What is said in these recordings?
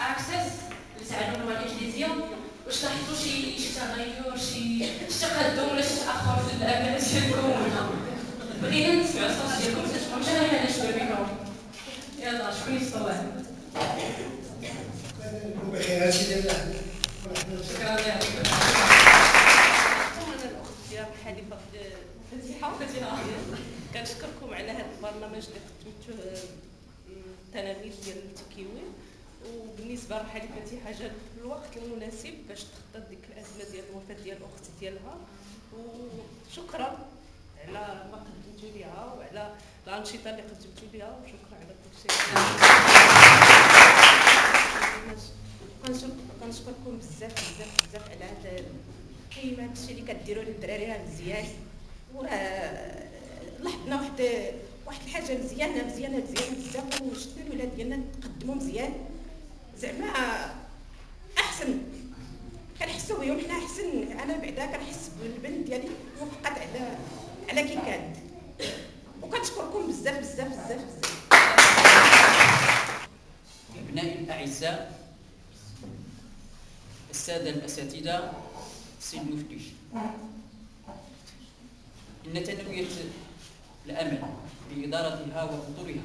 اكسس لتعلم اللغة الانجليزيه واش لاحظتوا شي شي تغير شي شي تقدم ولا شي تاخر في الابناء ديالكم بغينا نسمعوا الصوت ديالكم تفهموا شنو هي هذا الشباب يلا شكون يصور بخير سيدي شكرا أنا الاخت ديال حليفه فتيحه فتيحه كنشكركم على هذا البرنامج اللي قدمتوه التلاميذ ديال التكيوي. وبالنسبة فتيحه جات في الوقت المناسب باش تخطط ديك الأزمة ديال الوفاة ديال الأخت ديالها. وشكرا على ما قدمتوا ليها وعلى الأنشطة اللي قدمتوا ليها وشكرا على كل شيء. كنشكركم بزاف بزاف بزاف على هذا هذا الشيء اللي كديروا للدراري راه مزيان. وراه لاحظنا واحد واحد الحاجة مزيانه مزيانه مزيانة بزاف وشفنا الولاد ديالنا تقدموا مزيان. زعما أحسن. كنحسوا بهم حنا أحسن. أنا بعدا كنحس بالبنت ديالي وفقت على على كي كانت وكنشكركم بزاف بزاف بزاف بزاف. أبنائي الأعزاء السادة الأساتذة سيد المفتش إن تنمية الأمل بإدارتها وخطورها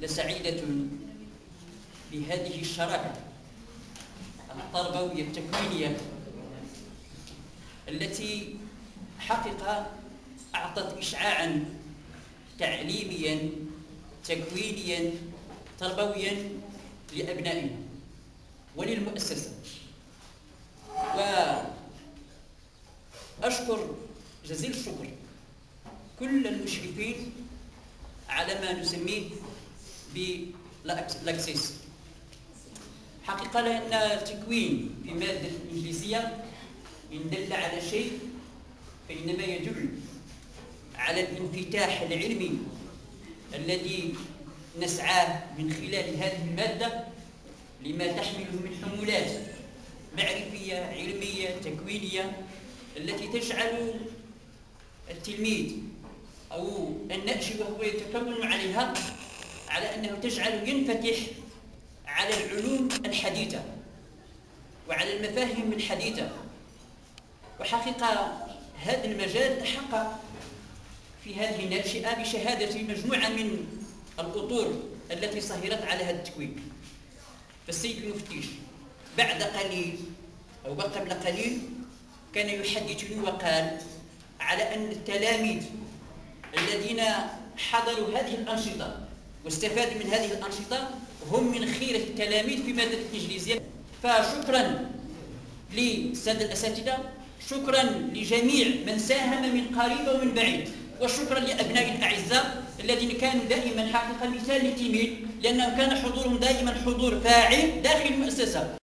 لسعيدة بهذه الشراكة التربوية التكوينية التي حقيقة أعطت إشعاعا تعليميا تكوينيا تربويا لأبنائنا وللمؤسسة. وأشكر جزيل الشكر كل المشرفين على ما نسميه بالأكسيس حقيقة لأن التكوين في مادة الإنجليزية. إن دل على شيء فإنما يدل على الانفتاح العلمي الذي نسعى من خلال هذه المادة لما تحمله من حمولات معرفية علمية تكوينية التي تجعل التلميذ أو النأشي وهو يتكون عليها على أنه تجعل ينفتح على العلوم الحديثة وعلى المفاهيم الحديثة. وحقيقة هذا المجال حقق في هذه الناشئة بشهادة مجموعة من الأطور التي سهرت على هذا التكوين. فالسيد المفتش بعد قليل أو قبل قليل كان يحدثني وقال على أن التلاميذ الذين حضروا هذه الأنشطة واستفادوا من هذه الأنشطة هم من خيرة التلاميذ في مادة الإنجليزية فشكرا للسادة الأساتذة شكرا لجميع من ساهم من قريب ومن بعيد وشكرا لأبنائي الأعزاء الذين كانوا دائما حقيقة مثال للتلميذ لأنهم كان حضورهم دائما حضور فاعل داخل المؤسسة.